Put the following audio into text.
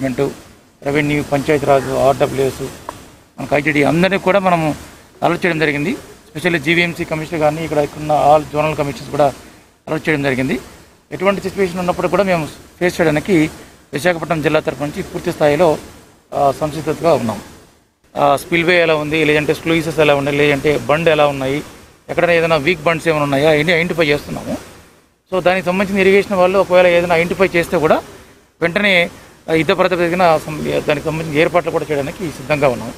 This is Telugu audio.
డిపార్ట్మెంటు రెవెన్యూ పంచాయతీరాజ్ ఆర్డబ్ల్యూఎస్ మనకు ఐటీడీ అందరినీ కూడా మనము అలర్ట్ చేయడం జరిగింది. స్పెషల్లీ జీవీఎంసీ కమిషనర్ గారిని ఇక్కడ ఉన్న ఆల్ జోనల్ కమిషనర్స్ కూడా అలర్ట్ చేయడం జరిగింది. ఎటువంటి సిచ్యువేషన్ ఉన్నప్పుడు కూడా మేము ఫేస్ చేయడానికి విశాఖపట్నం జిల్లా తరఫు నుంచి పూర్తి స్థాయిలో సంసిద్ధతగా ఉన్నాం. స్పిల్వే ఎలా ఉంది? లేదంటే స్లూయిసెస్ ఎలా ఉన్నాయి? లేదంటే బండ్ ఎలా ఉన్నాయి? ఎక్కడైనా ఏదైనా వీక్ బండ్స్ ఏమైనా ఉన్నాయా? అవన్నీ ఐడెంటిఫై చేస్తున్నాము? సో దానికి సంబంధించిన ఇరిగేషన్ వాళ్ళు ఒకవేళ ఏదైనా ఐడెంటిఫై చేస్తే కూడా వెంటనే యుద్ధ ప్రాతిపదికన దానికి సంబంధించిన ఏర్పాట్లు కూడా చేయడానికి సిద్ధంగా ఉన్నాం.